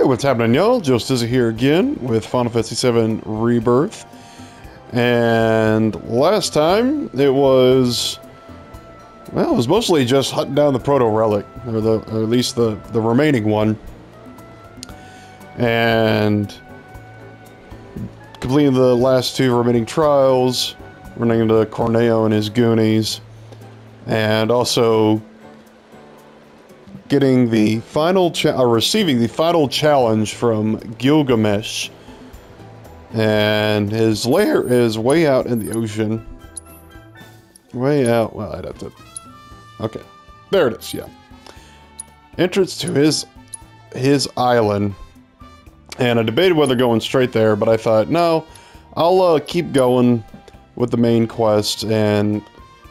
Hey, what's happening, y'all? Jo Stizzy here again with Final Fantasy VII Rebirth. And last time, it was... Well, it was mostly just hunting down the Proto-Relic, or, the, or at least the, the remaining one. And... Completing the last two remaining trials, running into Corneo and his Goonies, and also getting the final cha- or receiving the final challenge from Gilgamesh. And his lair is way out in the ocean. Way out. Well, I'd have to. Okay, there it is. Yeah, entrance to his his island. And I debated whether going straight there, but I thought no, I'll uh, keep going with the main quest and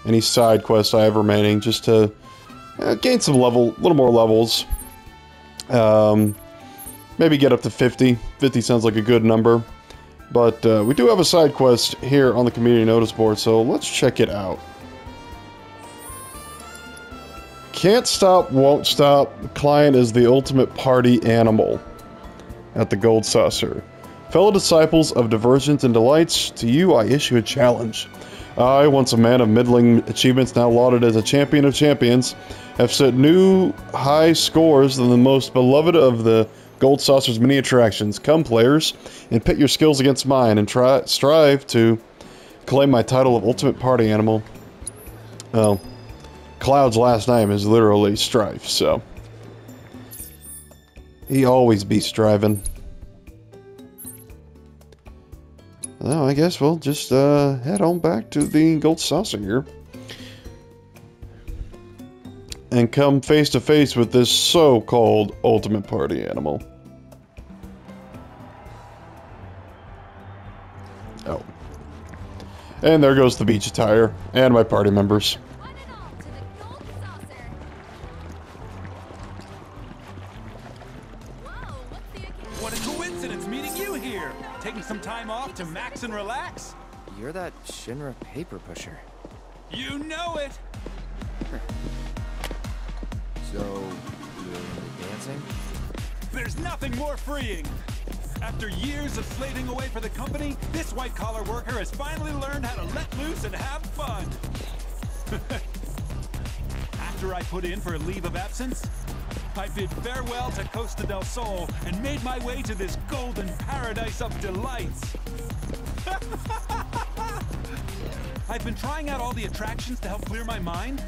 any side quests I have remaining, just to uh, gain some level, a little more levels. Um, maybe get up to 50. 50 sounds like a good number. But uh, we do have a side quest here on the community notice board, so let's check it out. Can't stop, won't stop. Client is the ultimate party animal at the Gold Saucer. Fellow disciples of diversions and delights, to you I issue a challenge. I, once a man of middling achievements, now lauded as a champion of champions, have set new high scores than the most beloved of the Gold Saucer's many attractions. Come, players, and pit your skills against mine and try strive to claim my title of Ultimate Party Animal. Well, Cloud's last name is literally Strife, so he always be striving. Well, I guess we'll just uh, head on back to the Gold Saucer here. And come face to face with this so-called ultimate party animal. Oh. And there goes the beach attire, and my party members. And relax? You're that Shinra paper pusher. You know it! So, you're into dancing? There's nothing more freeing! After years of slaving away for the company, this white collar worker has finally learned how to let loose and have fun. After I put in for a leave of absence, I bid farewell to Costa del Sol and made my way to this golden paradise of delights. I've been trying out all the attractions to help clear my mind.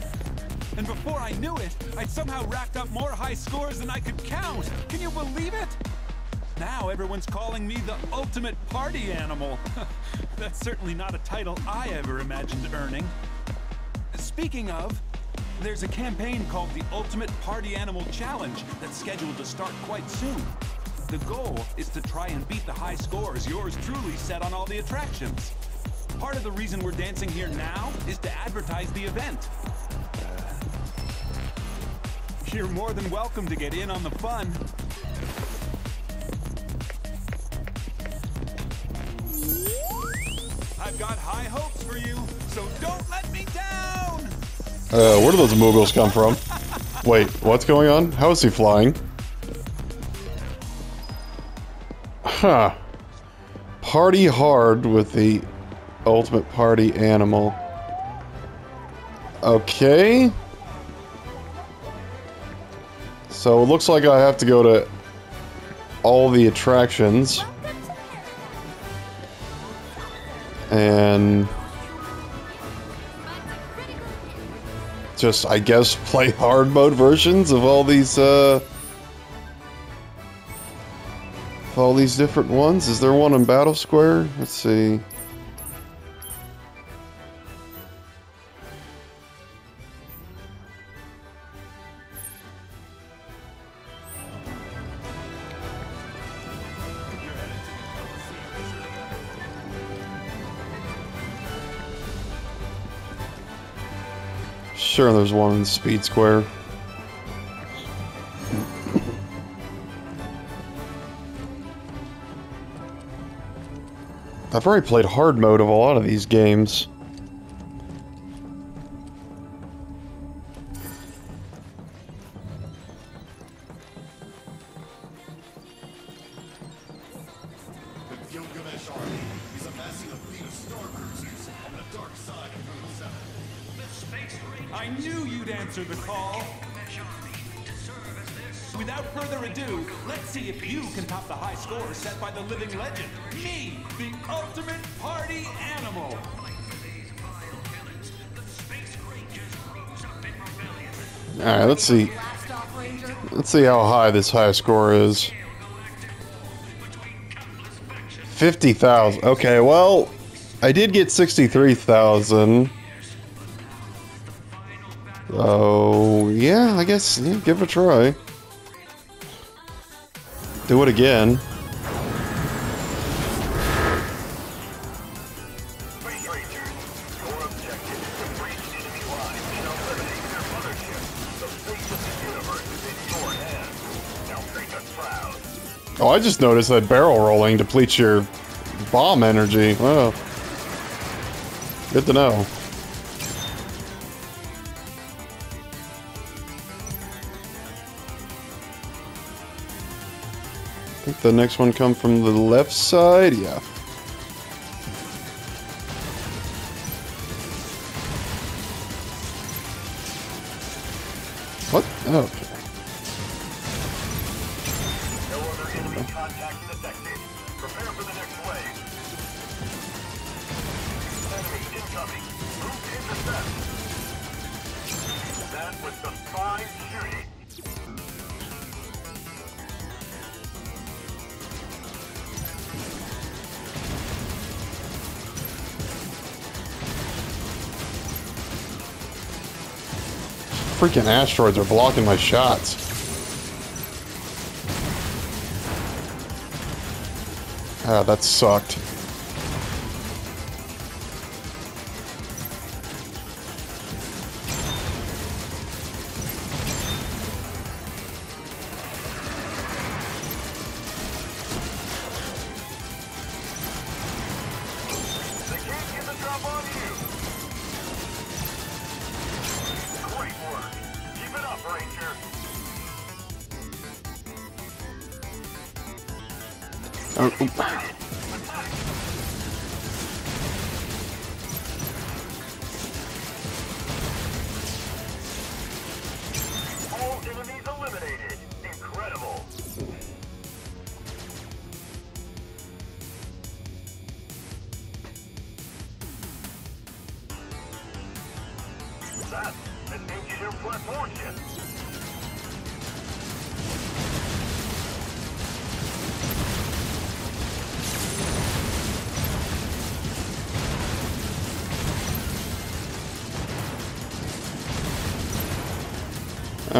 And before I knew it, I'd somehow racked up more high scores than I could count. Can you believe it? Now everyone's calling me the ultimate party animal. That's certainly not a title I ever imagined earning. Speaking of, there's a campaign called the Ultimate Party Animal Challenge that's scheduled to start quite soon. The goal is to try and beat the high scores yours truly set on all the attractions. Part of the reason we're dancing here now is to advertise the event. You're more than welcome to get in on the fun. I've got high hopes for you, so don't let me down! Uh, where do those Moogles come from? Wait, what's going on? How is he flying? Huh. Party hard with the ultimate party animal. Okay. So it looks like I have to go to all the attractions. And just, I guess, play hard mode versions of all these, uh... all these different ones. Is there one in Battle Square? Let's see. Sure, there's one in Speed Square. I've already played hard mode of a lot of these games. See how high this high score is. 50,000. Okay, well, I did get 63,000. Oh, yeah, I guess, yeah, give it a try. Do it again. I just noticed that barrel rolling depletes your bomb energy. Wow. Good to know. I think the next one come from the left side. Yeah. Freaking asteroids are blocking my shots. Ah, that sucked. Oop.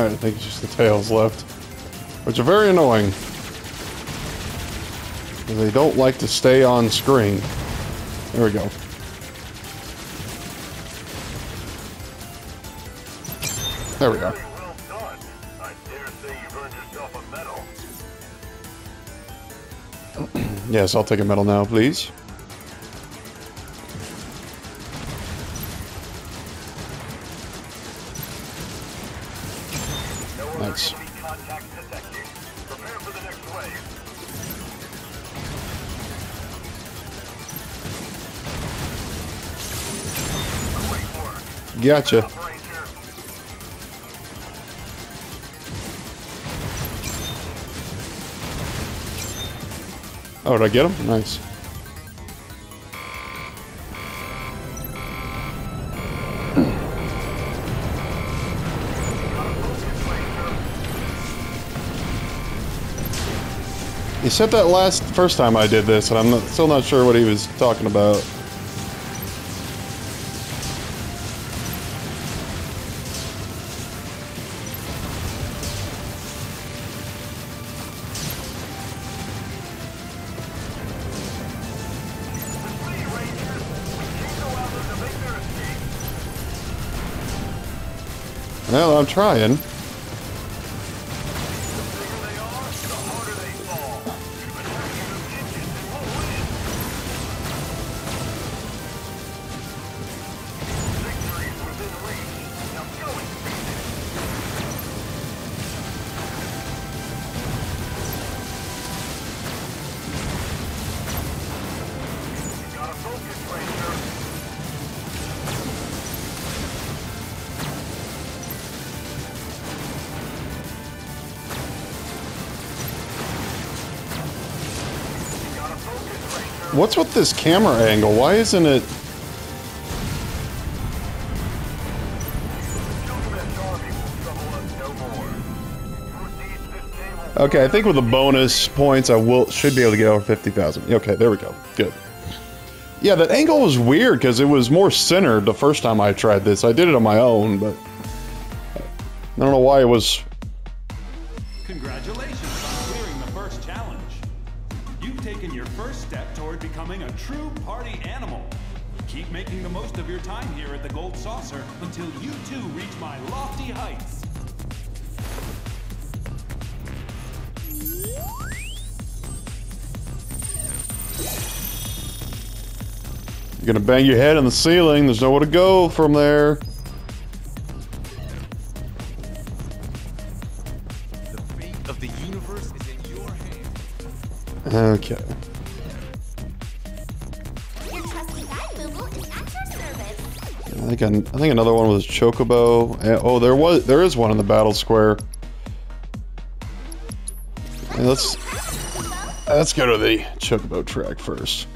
Alright, I think it's just the tails left. Which are very annoying. They don't like to stay on screen. There we go. There we are. Yes, I'll take a medal now, please. Work. Gotcha. Oh, did I get him? Nice. Said that last first time I did this, and I'm not, still not sure what he was talking about. Well, I'm trying. What's with this camera angle? Why isn't it... Okay, I think with the bonus points, I will should be able to get over 50,000. Okay, there we go. Good. Yeah, that angle was weird because it was more centered the first time I tried this. I did it on my own, but... I don't know why it was... making the most of your time here at the Gold Saucer until you too reach my lofty heights. You're gonna bang your head on the ceiling. There's nowhere to go from there. The fate of the universe is in your hands. Okay. Service. I think I think another one was Chocobo. Eh, Oh, there was there is one in the battle square. Yeah, let's let's go to the Chocobo track first.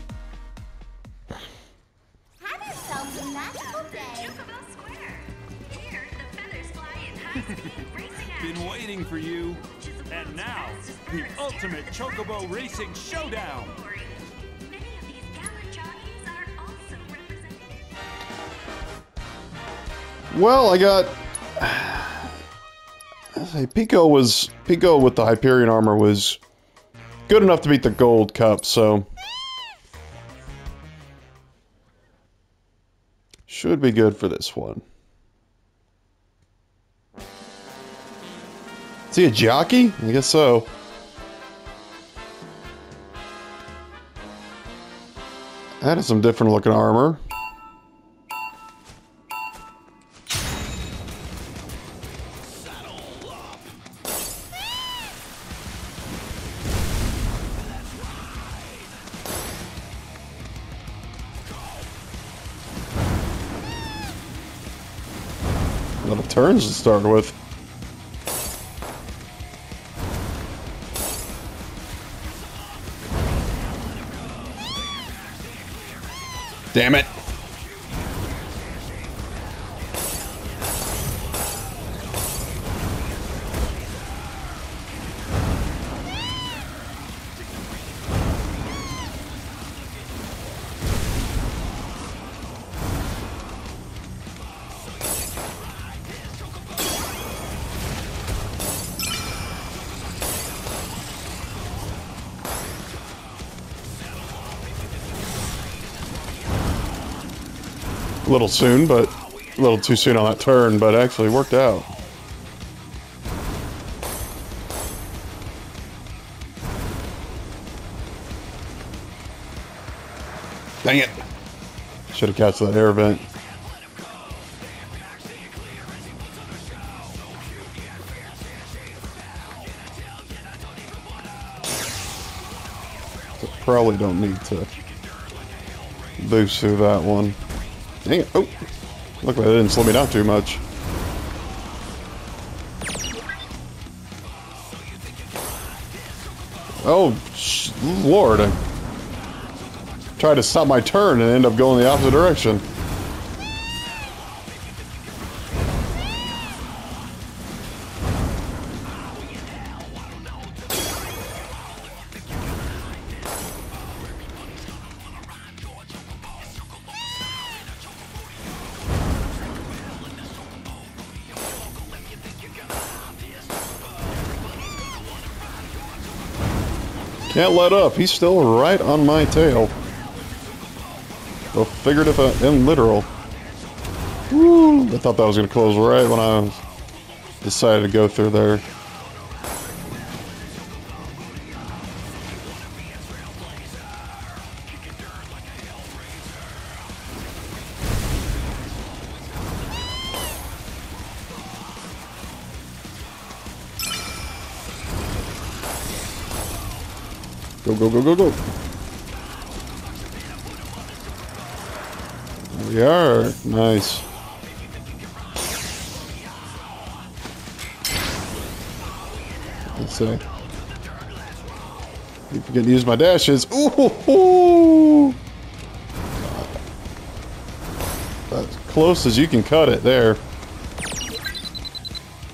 Have a magical day. Been waiting for you. And now, the ultimate Chocobo Racing Showdown. Well, I got. Say Piko was Piko with the Hyperion armor was good enough to beat the Gold Cup, so should be good for this one. Is he a jockey? I guess so. That is some different looking armor. Start with. Damn it. A little soon, but a little too soon on that turn, but actually worked out. Dang it. Should have catched that air vent. So probably don't need to boost through that one. Dang it. Oh. Look, that didn't slow me down too much. Oh, Lord. I tried to stop my turn and end up going the opposite direction. Can't let up. He's still right on my tail. Both figurative uh, and literal. Woo! I thought that was going to close right when I decided to go through there. Go, go, go, go, we are. Nice. Let's see. Keep forgetting to use my dashes. Ooh! As close as you can cut it there.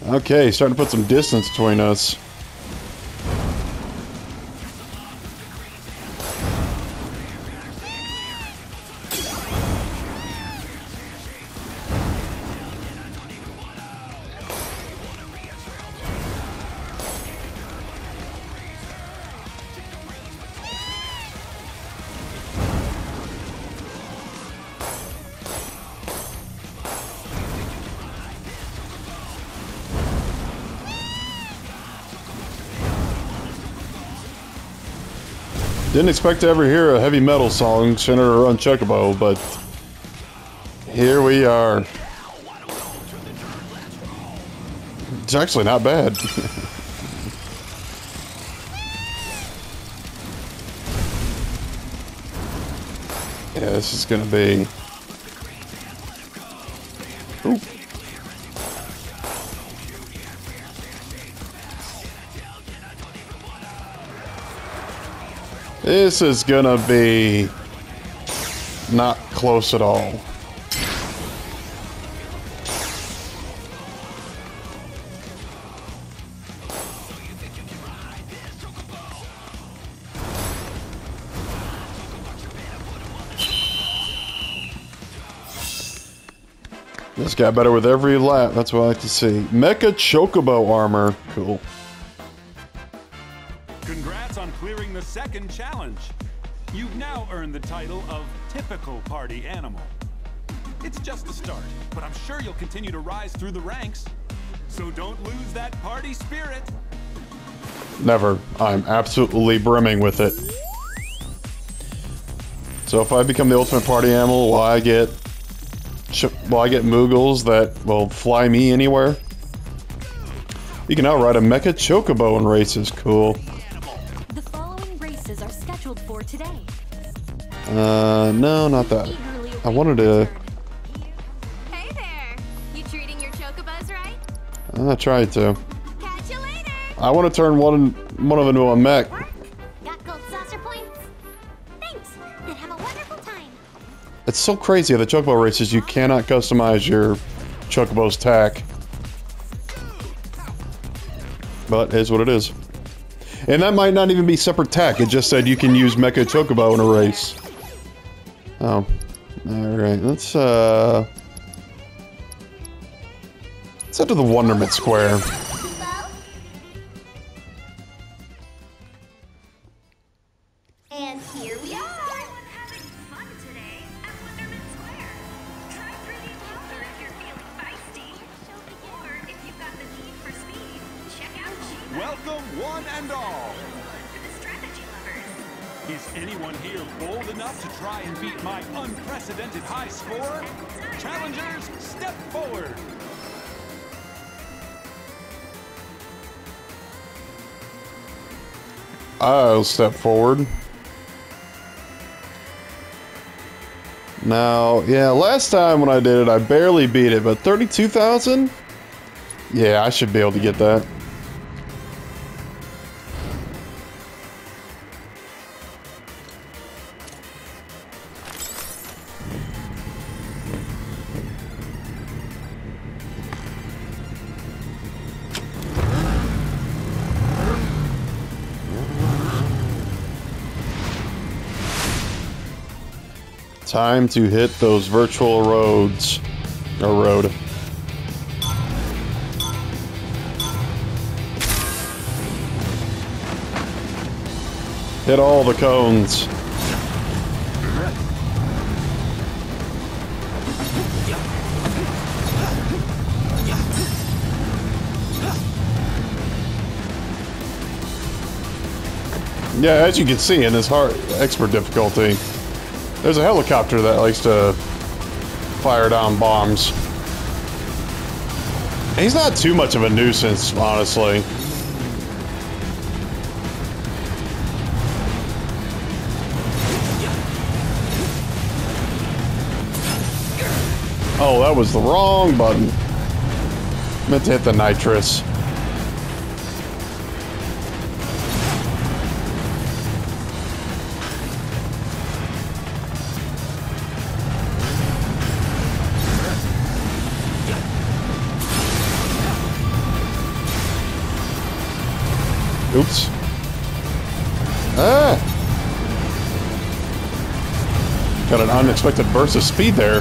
Okay, starting to put some distance between us. Didn't expect to ever hear a heavy metal song centered around Chocobo, but here we are. It's actually not bad. yeah, this is gonna be. This is gonna be not close at all. This got better with every lap. That's what I like to see. Mecha Chocobo armor. Cool. Second challenge. You've now earned the title of typical party animal. It's just the start, but I'm sure you'll continue to rise through the ranks. So don't lose that party spirit. Never. I'm absolutely brimming with it. So if I become the ultimate party animal, will I get will I get Moogles that will fly me anywhere? You can now ride a Mecha Chocobo in races. Cool. Today. Uh, no, not that. I wanted to. Hey there! You treating your chocobos right? I tried to. Catch you later! I want to turn one one of them into a mech. Got gold saucer points? Thanks! Then have a wonderful time! It's so crazy. The Chocobo races, you cannot customize your Chocobo's tack. But it is what it is. And that might not even be separate tack. It just said you can use Mecha Chocobo in a race. Oh. Alright, let's, uh... Let's head to the Wonderment Square. I'll step forward. Now, yeah, last time when I did it, I barely beat it, but 32,000? Yeah, I should be able to get that. Time to hit those virtual roads. Or road. Hit all the cones. Yeah, as you can see in this hard expert difficulty, there's a helicopter that likes to fire down bombs. He's not too much of a nuisance, honestly. Oh, that was the wrong button. Meant to hit the nitrous. Oops. Ah! Got an unexpected burst of speed there.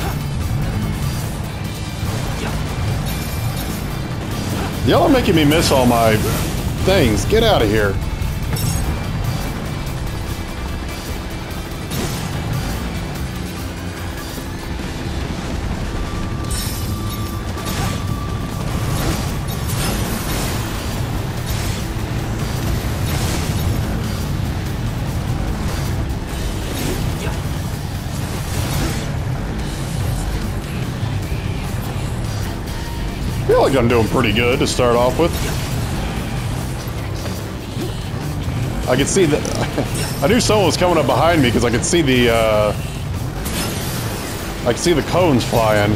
Y'all are making me miss all my things. Get out of here. Like I'm doing pretty good to start off with. I could see that. I knew someone was coming up behind me because I could see the. Uh, I could see the cones flying.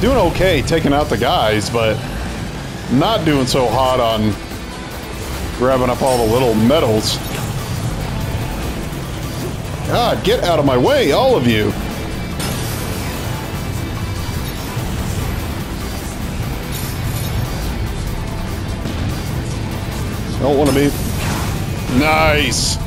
Doing okay taking out the guys, but not doing so hot on grabbing up all the little medals. God, get out of my way, all of you! Don't want to be... Nice!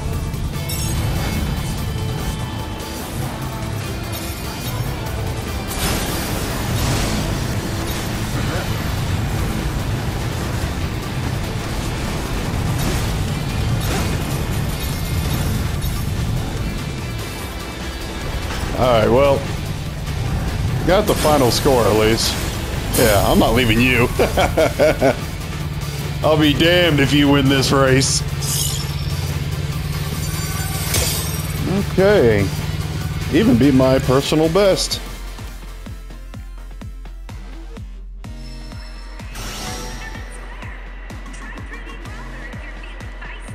Alright, well... Got the final score, at least. Yeah, I'm not leaving you. I'll be damned if you win this race. Okay. Even beat my personal best.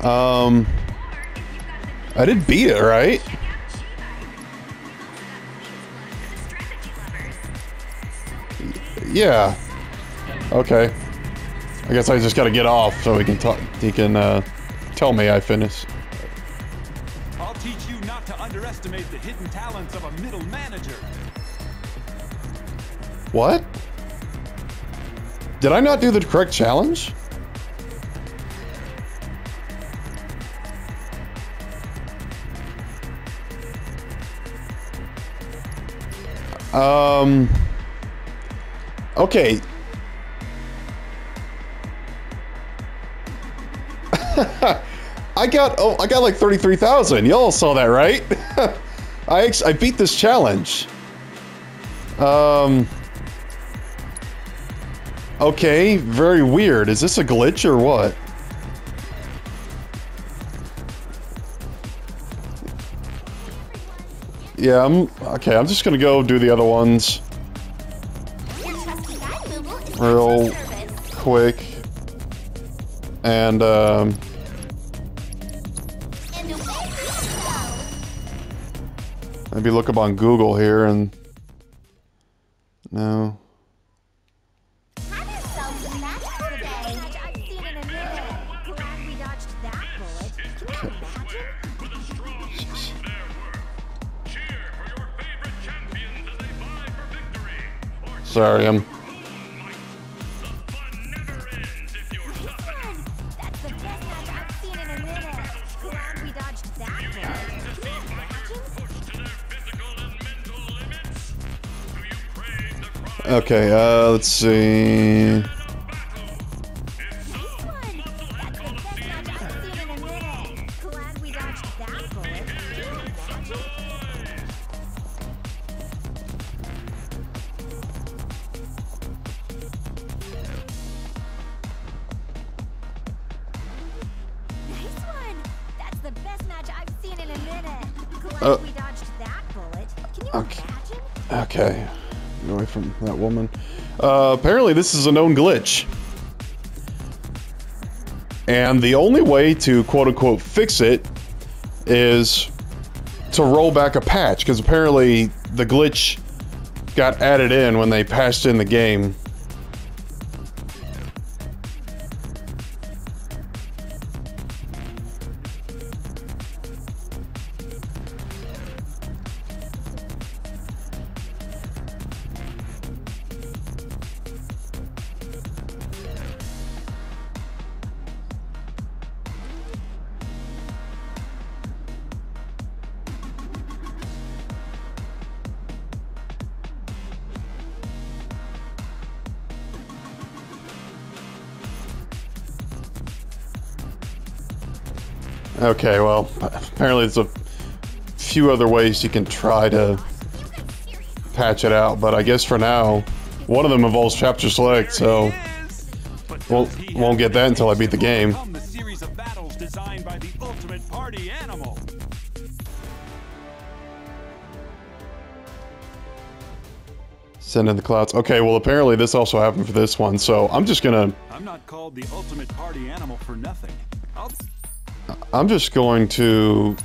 Um... I did beat it, right? Yeah. Okay. I guess I just gotta get off so he can talk. He can uh, tell me I finished. I'll teach you not to underestimate the hidden talents of a middle manager. What? Did I not do the correct challenge? Um. Okay. I got oh I got like thirty three thousand. Y'all saw that, right? I ex- I beat this challenge. Um. Okay, very weird. Is this a glitch or what? Yeah, I'm okay. I'm just gonna go do the other ones real quick, and um, maybe look up on Google here and no. Have yourselves Okay, uh, let's see. Uh, apparently, this is a known glitch. And the only way to quote unquote fix it is to roll back a patch, because apparently the glitch got added in when they patched in the game. Okay, well, apparently there's a few other ways you can try to patch it out, but I guess for now, one of them involves chapter select, so Well, won't get that until I beat the game. Send in the clouds. Okay, well, apparently this also happened for this one, so I'm just gonna, I'm not called the ultimate party animal for nothing. I'll I'm just going to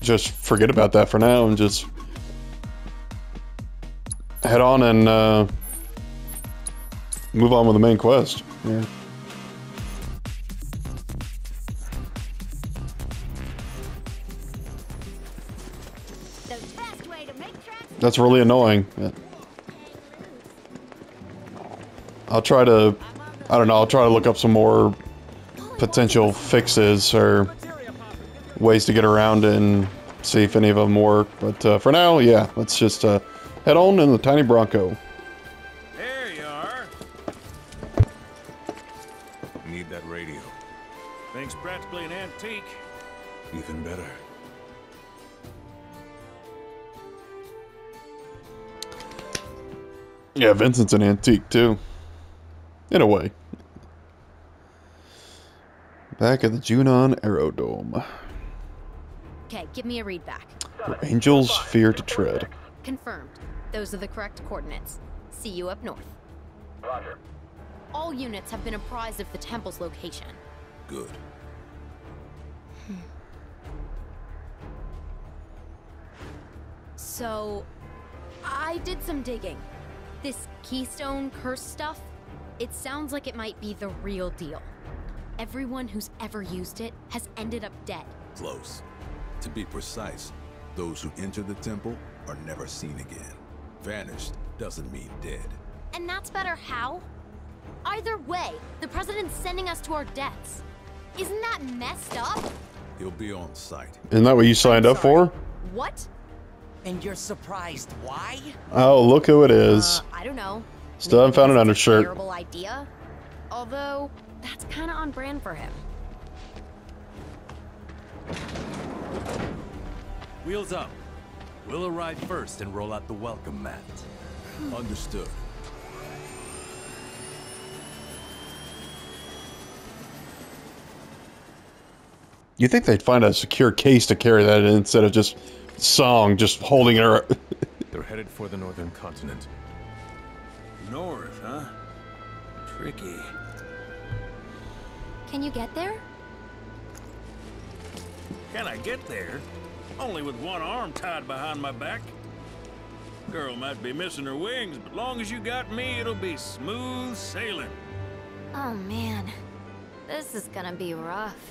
just forget about that for now and just head on and uh, move on with the main quest. Yeah. The best way to make tracks. That's really annoying. Yeah. I'll try to, I don't know, I'll try to look up some more potential fixes or ways to get around and see if any of them work. But uh, for now, yeah, let's just uh, head on in the tiny Bronco. There you are. Need that radio. Thing's practically an antique. Even better. Yeah, Vincent's an antique too. In a way. Back at the Junon Aerodome. Okay, give me a read back. Where angels fear to tread. Confirmed. Those are the correct coordinates. See you up north. Roger. All units have been apprised of the temple's location. Good. So, I did some digging. This Keystone curse stuff, it sounds like it might be the real deal. Everyone who's ever used it has ended up dead. Close. To be precise, those who enter the temple are never seen again. Vanished doesn't mean dead. And that's better how? Either way, the president's sending us to our deaths. Isn't that messed up? He'll be on site. Isn't that what you signed up for? What? And you're surprised why? Oh, look who it is. Uh, I don't know. Still haven't found an undershirt. Terrible idea. Although, that's kind of on brand for him. Wheels up. We'll arrive first and roll out the welcome mat. Hmm. Understood. You think they'd find a secure case to carry that in instead of just song, just holding it. They're headed for the northern continent. North, huh? Tricky. Can you get there? Can I get there? Only with one arm tied behind my back. Girl might be missing her wings, but long as you got me, it'll be smooth sailing. Oh man, this is gonna be rough.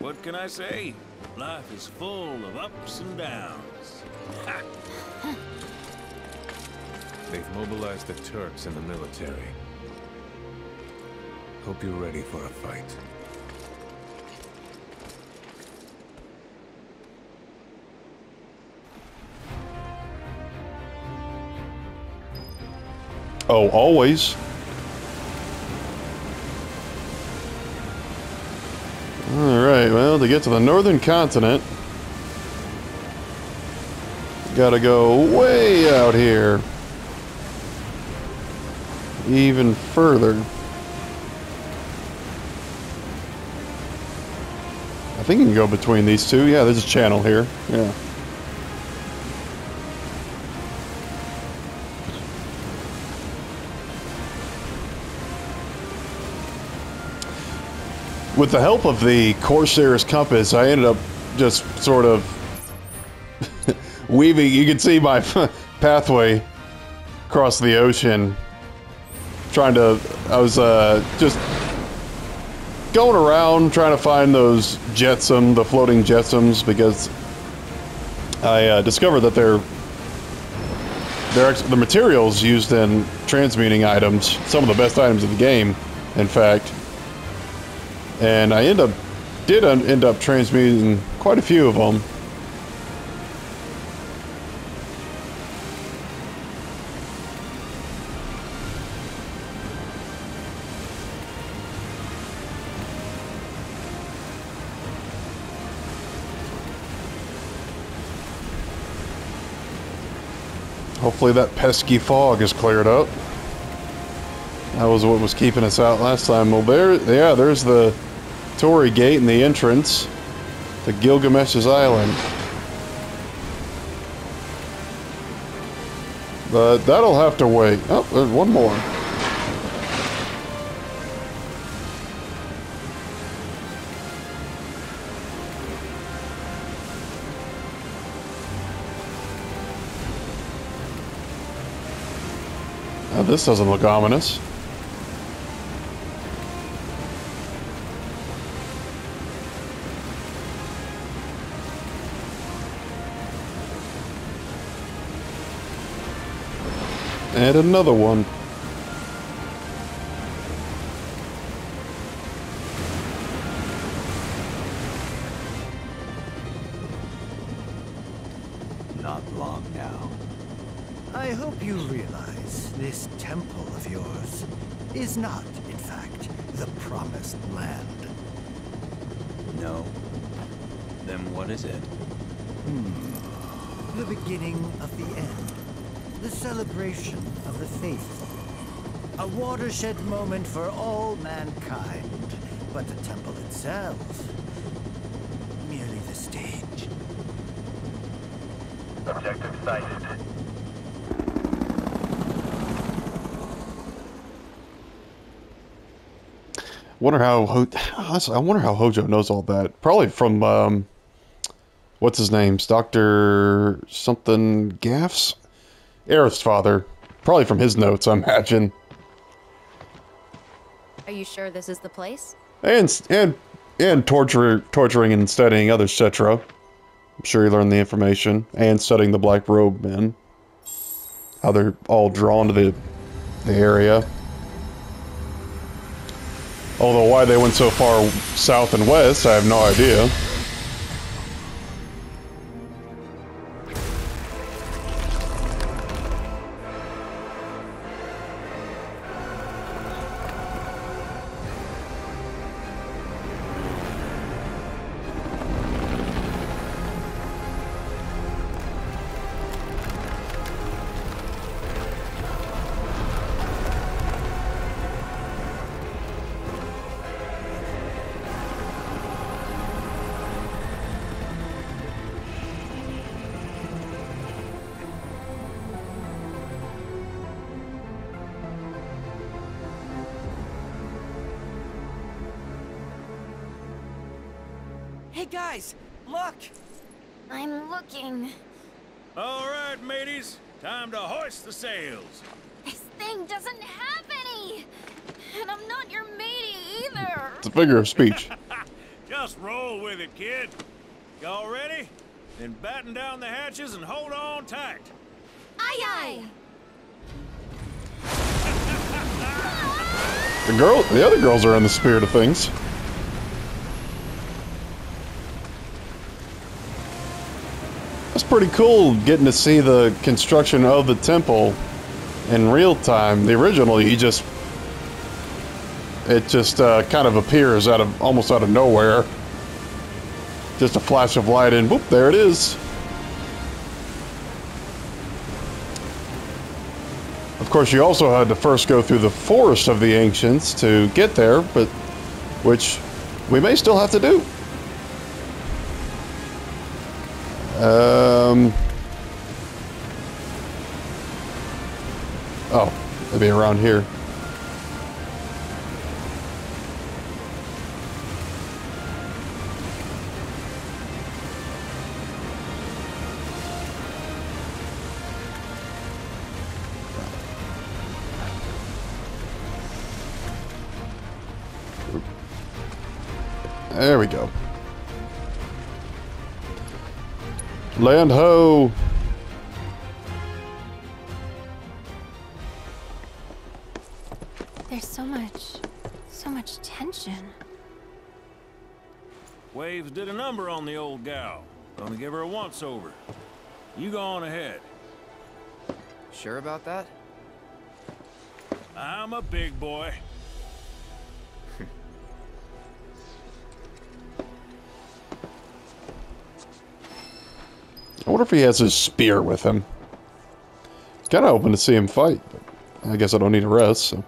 What can I say? Life is full of ups and downs. Ha! They've mobilized the Turks and the military. Hope you're ready for a fight. Oh, always. Alright, well, to get to the northern continent, gotta go way out here. Even further. Think you can go between these two. Yeah, there's a channel here. Yeah. with the help of the Corsair's compass, I ended up just sort of weaving. You can see my pathway across the ocean. Trying to, I was uh, just going around trying to find those jetsam, the floating jetsams, because I uh, discovered that they're they're the materials used in transmuting items, some of the best items of the game, in fact and I end up did end up transmuting quite a few of them. Hopefully that pesky fog is cleared up. That was what was keeping us out last time. Well, there, yeah, there's the Torii Gate and the entrance to Gilgamesh's Island. But that'll have to wait. Oh, there's one more. This doesn't look ominous. And another one. Beginning of the end. The celebration of the faithful. A watershed moment for all mankind. But the temple itself, merely the stage. Objective sighted. Wonder how Ho- honestly, I wonder how Hojo knows all that. Probably from um, what's his name's Doctor something Gaffs, Aerith's father. Probably from his notes, I imagine. Are you sure this is the place? And and and torture, torturing and studying other Cetra. I'm sure he learned the information and studying the Black Robe men. How they're all drawn to the the area. Although why they went so far south and west, I have no idea. Figure of speech. Just roll with it, kid. Y'all ready? Then batten down the hatches and hold on tight. Aye aye! The girl, the other girls are in the spirit of things. That's pretty cool getting to see the construction of the temple in real time. The original, you just it just uh, kind of appears out of almost out of nowhere. Just a flash of light, and whoop, there it is. Of course, you also had to first go through the forest of the ancients to get there, but which we may still have to do. Um. Oh, maybe around here. Land ho! There's so much, so much tension. Waves did a number on the old gal. Gonna give her a once over. You go on ahead. Sure about that? I'm a big boy. I wonder if he has his spear with him. Kind of hoping to see him fight, I guess I don't need a rest, so.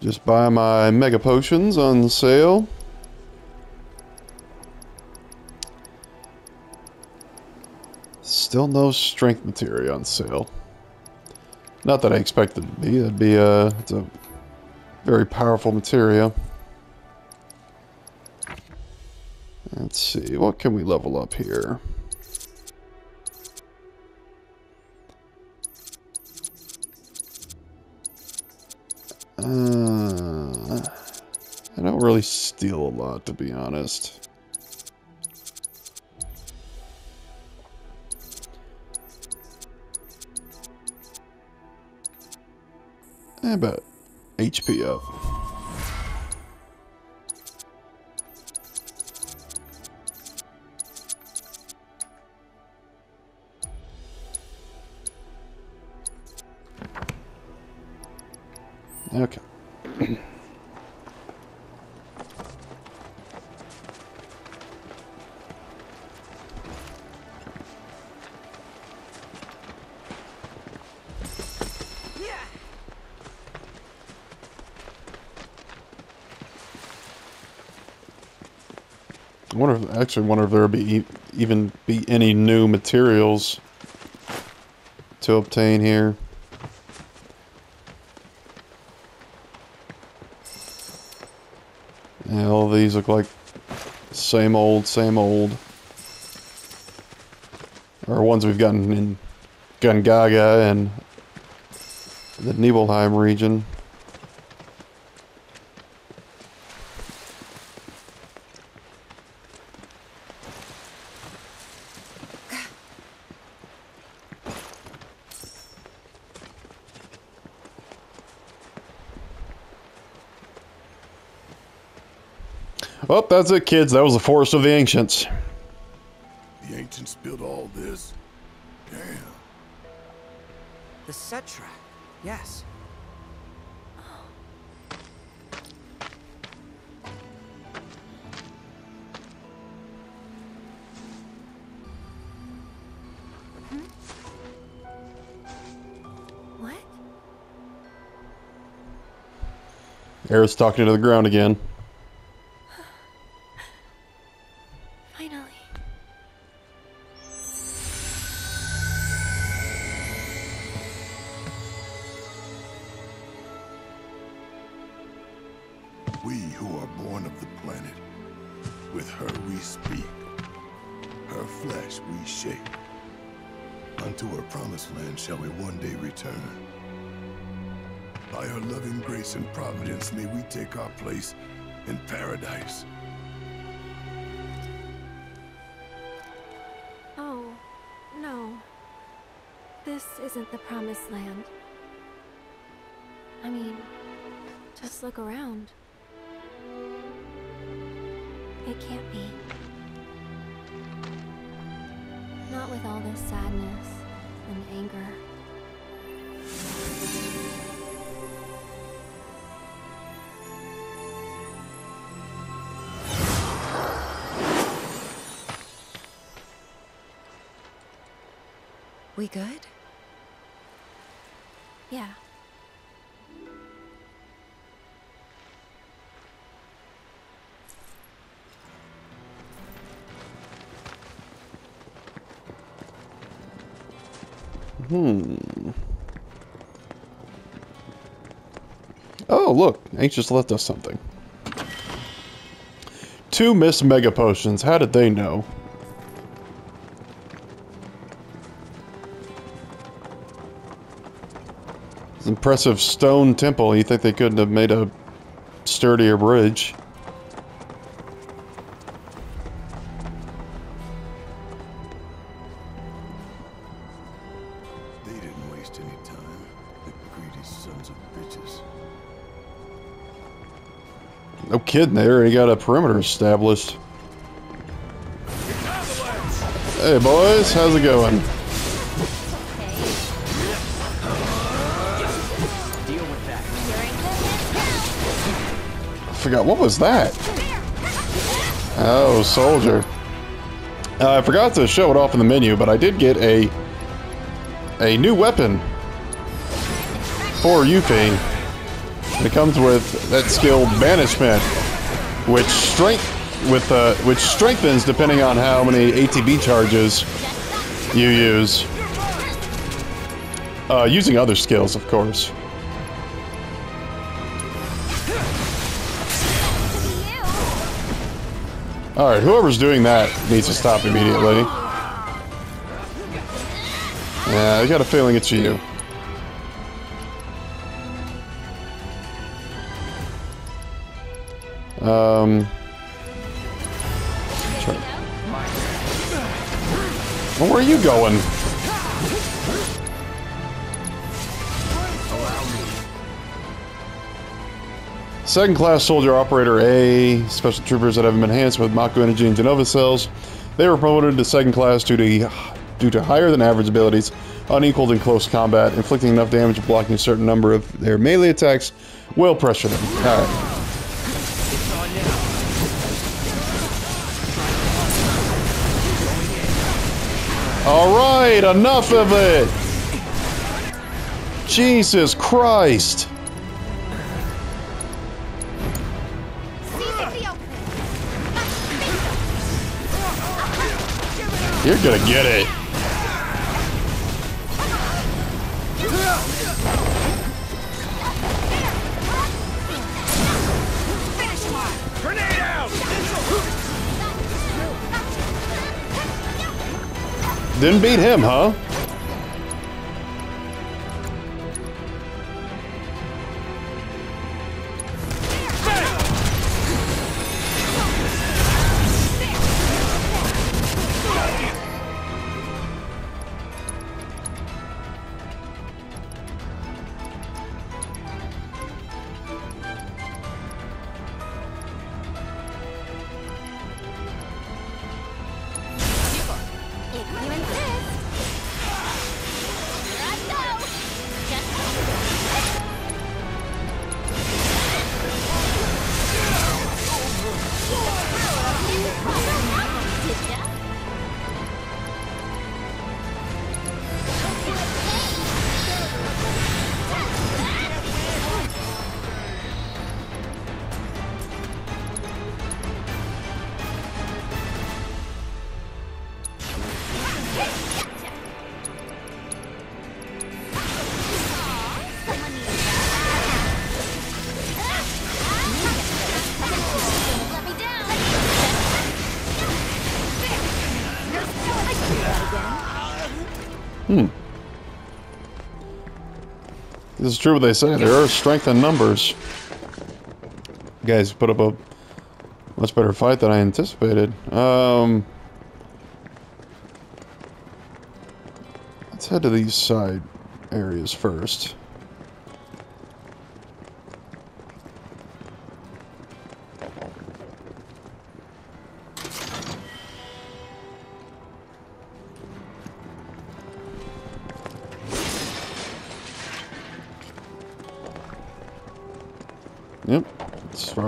Just buy my mega potions on sale. Still no strength materia on sale. Not that I expected it to be. That'd be a, it's a very powerful materia. Let's see, what can we level up here? Uh, I don't really steal a lot, to be honest. Eh, but HP up. Okay. I wonder if, actually wonder if there'd be even be any new materials to obtain here. Yeah, all these look like same old, same old. Or ones we've gotten in Gongaga and the Nibelheim region. Well, that's it, kids. That was the Forest of the Ancients. The ancients built all this? Damn. The Cetra. Yes. What? Aerith's talking to the ground again. Flesh we shape. Unto her promised land shall we one day return. By her loving grace and providence may we take our place in paradise. Oh, no. This isn't the promised land. I mean, just look around. It can't be. Not with all this sadness and anger. We good? Yeah. Hmm. Oh, look. Anxious left us something. Two missed mega potions. How did they know? Impressive stone temple. You think they couldn't have made a sturdier bridge? Kidding, they already got a perimeter established. Hey boys, how's it going? I forgot, what was that? Oh, soldier. Uh, I forgot to show it off in the menu, but I did get a a new weapon for Yuffie. It comes with that skill Banishment, which strength with uh, which strengthens depending on how many ATB charges you use. Uh, using other skills, of course. Alright, whoever's doing that needs to stop immediately. Yeah, I got a feeling it's you. Um... try- Well, where are you going? Second class soldier operator A, special troopers that have been enhanced with Mako energy and Jenova cells. They were promoted to second class due to due to higher than average abilities, unequaled in close combat, inflicting enough damage blocking a certain number of their melee attacks will pressure them. Alright. Enough of it! Jesus Christ! You're gonna get it. Didn't beat him, huh? This is true what they say. There are strength in numbers. You guys put up a much better fight than I anticipated. Um, let's head to these side areas first.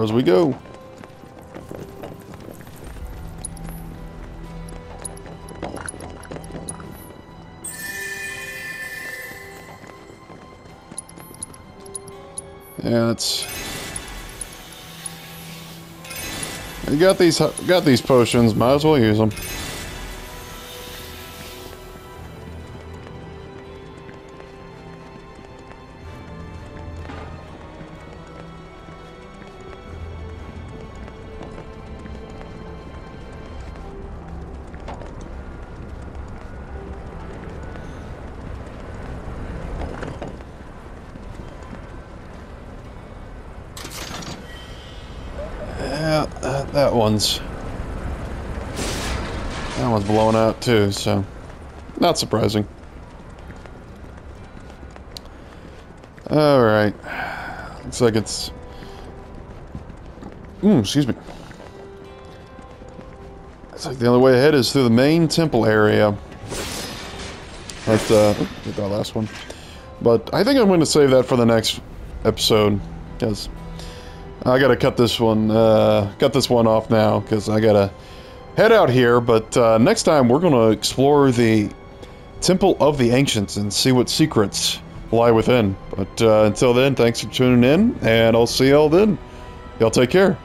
As we go. Yeah, that's. I got these. Got these potions. Might as well use them. Blowing out too. So, not surprising. All right, looks like it's. Mm, excuse me. Looks like the only way ahead is through the main temple area. But uh, get that last one. But I think I'm going to save that for the next episode because I gotta cut this one, uh, cut this one off now because I gotta head out here. But uh, next time we're gonna explore the Temple of the Ancients and see what secrets lie within. But uh, until then, thanks for tuning in, and I'll see y'all then. Y'all take care.